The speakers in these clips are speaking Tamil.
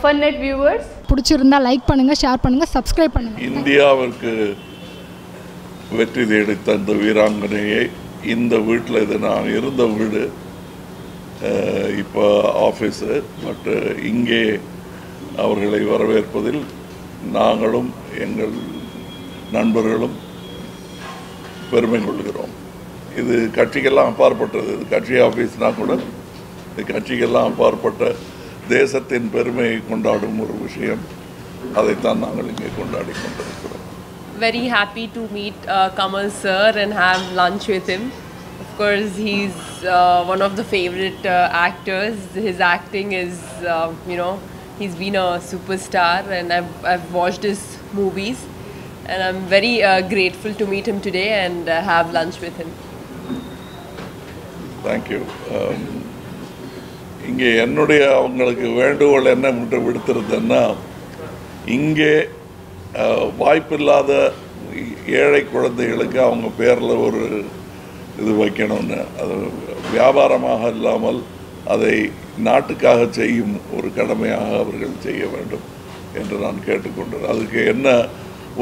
ஃபன்நெட் வியூவர்ஸ் பிடிச்சிருந்தா லைக் பண்ணுங்கள் ஷேர் பண்ணுங்கள் சப்ஸ்கிரைப் பண்ணுங்கள் இந்தியாவிற்கு வெற்றி தேடி தந்த வீராங்கனையை இந்த வீட்டில் இது நான் இருந்த வீடு இப்போ ஆஃபீஸு பட்டு இங்கே அவர்களை வரவேற்பதில் நாங்களும் எங்கள் நண்பர்களும் பெருமை கொள்கிறோம். இது கட்சிக்கெல்லாம் அப்பாற்பட்டது. இது கட்சி ஆஃபீஸ்னா கூட இது கட்சிக்கெல்லாம் அப்பாற்பட்ட தேசத்தின் பெருமையை கொண்டாடும் ஒரு விஷயம் அதைத்தான் நாங்கள் இங்கே கொண்டாடி கொண்டிருக்கிறோம் very happy to meet uh, Kamal sir and have lunch with him. Of course, he's uh, one of the favorite uh, actors. His acting is, uh, you know, he's been a superstar, and I've, I've watched his movies. And I'm very uh, grateful to meet him today and uh, have lunch with him. Thank you இங்கே என்னுடைய அவங்களுக்கு வேண்டுகோள் என்ன விட்டு விடுத்திருந்தேன்னா இங்கே வாய்ப்பில்லாத ஏழை குழந்தைகளுக்கு அவங்க பேரில் ஒரு இது வைக்கணும்னு அது வியாபாரமாக இல்லாமல் அதை நாட்டுக்காக செய்யும் ஒரு கடமையாக அவர்கள் செய்ய வேண்டும் என்று நான் கேட்டுக்கொண்டேன். அதுக்கு என்ன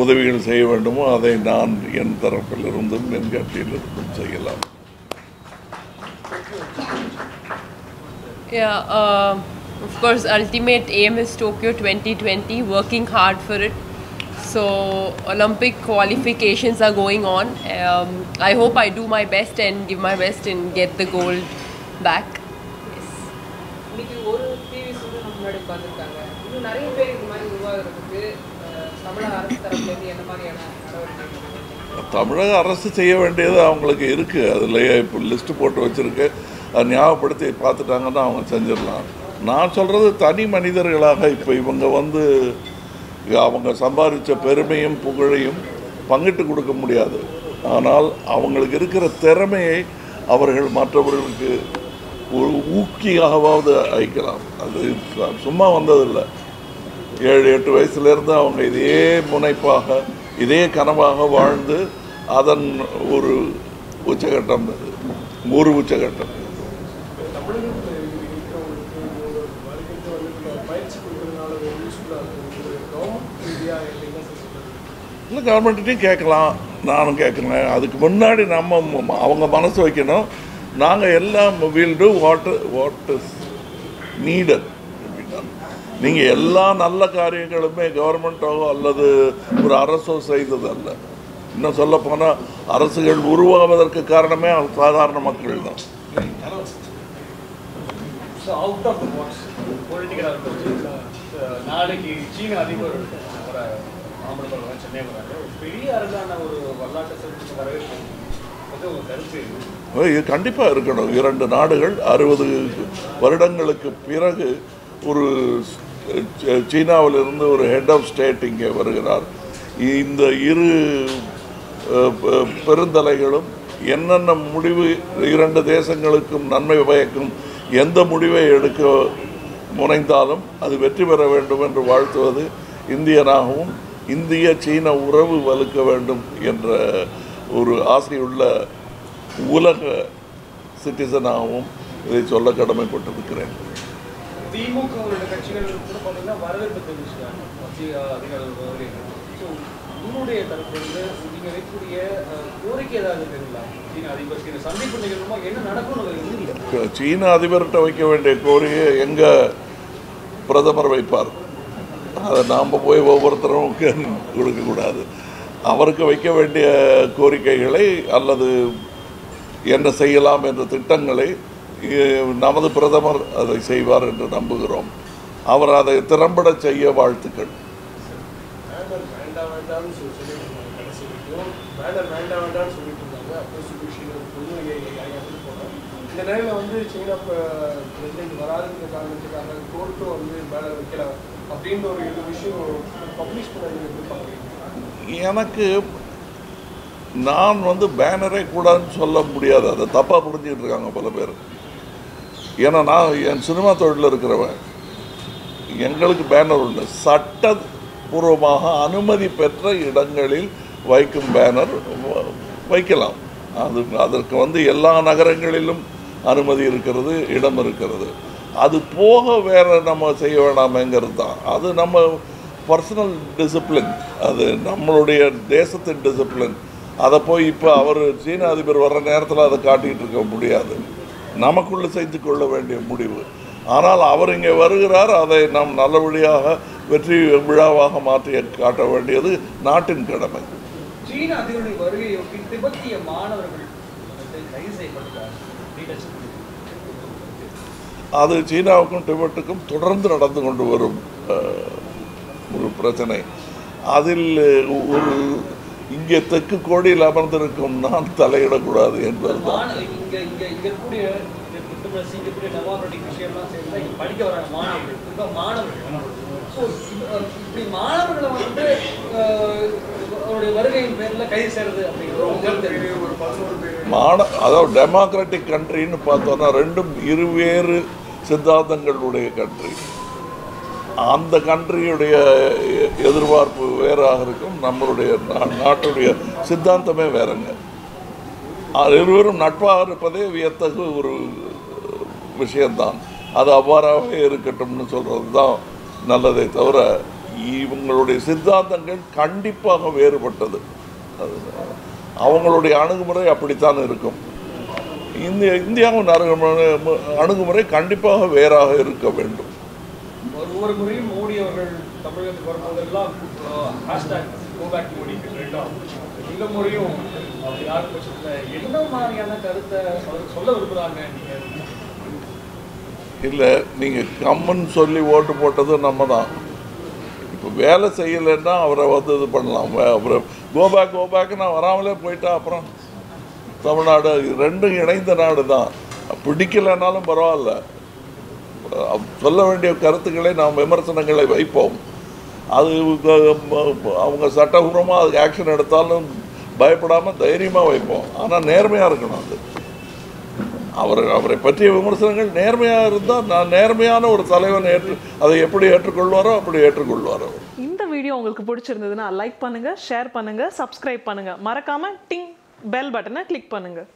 உதவிகள் செய்ய வேண்டுமோ அதை நான் என் தரப்பிலிருந்தும் என் கட்சியிலிருந்தும் செய்யலாம். Yeah, uh, of course, ultimate aim is Tokyo 2020, working hard for it. So, Olympic qualifications are going on. Um, I hope I do my best and give my best and get the gold back. Yes. இன்னைக்கு ஒரு டிவி சூழல் நம்ம முன்னாடி உட்காந்துருக்காங்க இன்னும் நிறைய பேர் இந்த மாதிரி உருவாகிறதுக்கு அஹ், தமிழக அரசு தரப்புலேருந்து என்ன மாதிரியான நடவடிக்கை தமிழக அரசு செய்ய வேண்டியது அவங்களுக்கு இருக்குது அதுலேயே இப்போ லிஸ்ட்டு போட்டு வச்சுருக்கு அதை ஞாபகப்படுத்தி பார்த்துட்டாங்கன்னா அவங்க செஞ்சிடலாம். நான் சொல்கிறது தனி மனிதர்களாக இப்போ இவங்க வந்து அவங்க சம்பாதிச்ச பெருமையும் புகழையும் பங்கிட்டு கொடுக்க முடியாது. ஆனால் அவங்களுக்கு இருக்கிற திறமையை அவர்கள் மற்றவர்களுக்கு ஒரு ஊக்கியாகவாவது அழைக்கலாம் அது சும்மா வந்ததில்லை. ஏழு எட்டு வயசுலேருந்து அவங்க இதே முனைப்பாக இதே கனவாக வாழ்ந்து அதன் ஒரு உச்சகட்டம் இது. ஒரு உச்சகட்டம் தமிழகத்தில் இருக்கிறவங்களுக்கு ஒரு வாழ்க்கைக்கு வந்து இந்த பயிற்சி கொடுக்கறதுனால ஒரு யூஸ்ஃபுல்லாக இருக்கும் ஒரு கவர்மெண்ட் ரீதியாக என்ன சொல்கிறது இல்லை கவர்மெண்ட்டையும் கேட்கலாம். நானும் கேட்குறேன். அதுக்கு முன்னாடி நம்ம அவங்க மனசு வைக்கணும். நாங்கள் எல்லாம் will do what what is needed நீங்கள் எல்லா நல்ல காரியங்களுமே கவர்மெண்ட்டோ அல்லது ஒரு அரசோ செய்தது அல்ல. இன்னும் சொல்ல போனால் அரசுகள் உருவாவதற்கு காரணமே சாதாரண மக்கள் தான். நாளைக்கு சீன அதிபர் வர மாமல்லபுரம் சென்னை வராங்க பெரிய அருகான ஒரு வரலாற்று சிறப்பு வரவேற்பு கண்டிப்பாக இருக்கணும். இரண்டு நாடுகள் அறுபது வருடங்களுக்கு பிறகு ஒரு சீனாவிலிருந்து ஒரு ஹெட் ஆஃப் ஸ்டேட் இங்கே வருகிறார். இந்த இரு பெ- பெருந்தலைகளும் என்னென்ன முடிவு இரண்டு தேசங்களுக்கும் நன்மை பயக்கும் எந்த முடிவை எடுக்க முனைந்தாலும் அது வெற்றி பெற வேண்டும் என்று வாழ்த்துவது இந்தியனாகவும் இந்திய சீன உறவு வலுக்க வேண்டும் என்ற ஒரு ஆசையுள்ள உலக சிட்டிசனாகவும் இதை சொல்ல கடமைப்பட்டிருக்கிறேன். திமுக உங்களுடைய தரப்பு வந்து வைக்கக்கூடிய கோரிக்கை ஏதாவது இருக்குங்களா? சீன அதிபர் சீன சந்திப்பு நிகழ்வுமா? என்ன நடக்கும்னு இருக்கு சீன அதிபர்கிட்ட வைக்க வேண்டிய கோரிக்கை எங்க பிரதமர் வைப்பார்? அதை நாம் போய் ஒவ்வொருத்தரும் கொடுக்கக்கூடாது. அவருக்கு வைக்க வேண்டிய கோரிக்கைகளை அல்லது என்ன செய்யலாம் என்ற திட்டங்களை நமது பிரதமர் அதை செய்வார் என்று நம்புகிறோம். அவர் அதை திறம்பட செய்ய வாழ்த்துக்கள். வேண்டாம் வேண்டாம்னு சொல்லிட்டு இருந்தாங்க. அப்போ சுபிஷிகள் பொதுவையை இந்த நிலையில வந்து சீனா பிரசிடென்ட் வராதுங்கிற காரணத்துக்காக கோர்ட்டும் வந்து மேலே வைக்கலாம் அப்படின்ற ஒரு இது விஷயம் பப்ளிஷ் பண்ண நீங்க எனக்கு நான் வந்து பேனரே கூடாதுன்னு சொல்ல முடியாது. அதை தப்பாக புரிஞ்சுக்கிட்டு இருக்காங்க பல பேர். ஏன்னா நான் என் சினிமா தொழிலில் இருக்கிறவன். எங்களுக்கு பேனர் உண்டு. சட்டபூர்வமாக அனுமதி பெற்ற இடங்களில் வைக்கும் பேனர் வைக்கலாம். அது அதற்கு வந்து எல்லா நகரங்களிலும் அனுமதி இருக்கிறது இடம் இருக்கிறது. அது போக வேற நம்ம செய்ய வேணாமேங்கிறது தான். அது நம்ம பர்சனல் டிசிப்ளின் அது நம்மளுடைய தேசத்தின் டிசிப்ளின் அதை போய் இப்போ அவர் சீன அதிபர் வர்ற நேரத்தில் அதை காட்டிகிட்டு இருக்க முடியாது. நமக்குள்ளே செய்து கொள்ள வேண்டிய முடிவு. ஆனால் அவர் இங்கே வருகிறார் அதை நாம் நல்லபடியாக வெற்றி விழாவாக மாற்றி காட்ட வேண்டியது நாட்டின் கடமை. சீன அதிபருடைய வருகையொட்டி திபெத்திய மாணவர்கள் கைது செய்யப்பட்டார் அது சீனாவுக்கும் டிபெட்டுக்கும் தொடர்ந்து நடந்து கொண்டு வரும் ஒரு பிரச்சனை. அதில் ஒரு இங்கே தெற்கு கோடியில் அமர்ந்திருக்கும் நான் தலையிடக்கூடாது என்பதுதான். மாணவர்கள் இப்போ அதாவது டெமோக்ராட்டிக் கண்ட்ரின்னு பார்த்தோன்னா ரெண்டும் இருவேறு சித்தாந்தங்களுடைய கண்ட்ரி அந்த கண்ட்ரியுடைய எ- எதிர்பார்ப்பு வேறாக இருக்கும் நம்மளுடைய நா- நாட்டுடைய சித்தாந்தமே வேறங்க. இருவரும் நட்பாக இருப்பதே வியத்தகு ஒரு விஷயம்தான். அது அவ்வாறாகவே இருக்கட்டும்னு சொல்கிறது தான் நல்லதே தவிர இவங்களுடைய சித்தாந்தங்கள் கண்டிப்பாக வேறுபட்டது. அவங்களுடைய அணுகுமுறை அப்படித்தான் இருக்கும். இந்திய இந்தியாவின் அணுகுமுறை அணுகுமுறை கண்டிப்பாக வேறாக இருக்க வேண்டும். ஒவ்வொரு முறையும் மோடி அவர்கள் தமிழகத்துக்கு வரும்போதெல்லாம் ஹேஷ்டாக் கோ மோடி இந்த முறையும் அப்படி பட்சத்தில் என்ன மாதிரியான கருத்தை சொல்ல விரும்புகிறாங்க நீங்கள் இல்லை நீங்கள் கம்முன்னு சொல்லி ஓட்டு போட்டது நம்ம தான் இப்போ வேலை செய்யலைன்னா அவரை வந்து இது பண்ணலாம். அப்புறம் கோபேக் கோபேக் நான் வராமலே போயிட்டா அப்புறம் தமிழ்நாடு ரெண்டும் இணைந்த நாடு தான் பிடிக்கலைன்னாலும் பரவாயில்ல. சொல்ல வேண்டிய கருத்துக்களை நாம் விமர்சனங்களை வைப்போம். அது அவங்க சட்டபூர்வமாக அதுக்கு ஆக்ஷன் எடுத்தாலும் பயப்படாமல் தைரியமாக வைப்போம். ஆனால் நேர்மையாக இருக்கணும் அது. அவர் அவரை பற்றிய விமர்சனங்கள் நேர்மையாக இருந்தால் நான் நேர்மையான ஒரு தலைவன் ஏற்று அதை எப்படி ஏற்றுக்கொள்வாரோ அப்படி ஏற்றுக்கொள்வாரோ. இந்த வீடியோ உங்களுக்கு பிடிச்சிருந்ததுன்னா லைக் பண்ணுங்கள் ஷேர் பண்ணுங்கள் சப்ஸ்கிரைப் பண்ணுங்கள் மறக்காமல் டிங் பெல் பட்டனை கிளிக் பண்ணுங்கள்